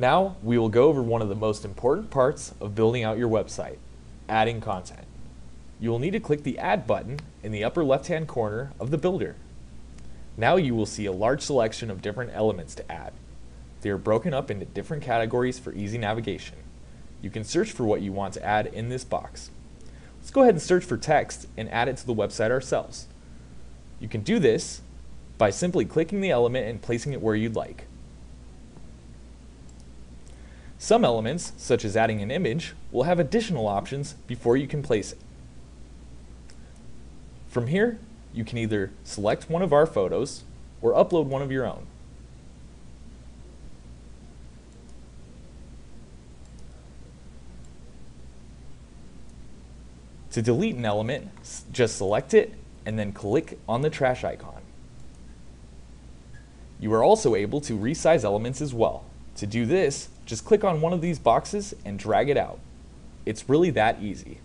Now, we will go over one of the most important parts of building out your website, adding content. You will need to click the Add button in the upper left-hand corner of the builder. Now you will see a large selection of different elements to add. They are broken up into different categories for easy navigation. You can search for what you want to add in this box. Let's go ahead and search for text and add it to the website ourselves. You can do this by simply clicking the element and placing it where you'd like. Some elements, such as adding an image, will have additional options before you can place it. From here, you can either select one of our photos or upload one of your own. To delete an element, just select it and then click on the trash icon. You are also able to resize elements as well. To do this, just click on one of these boxes and drag it out. It's really that easy.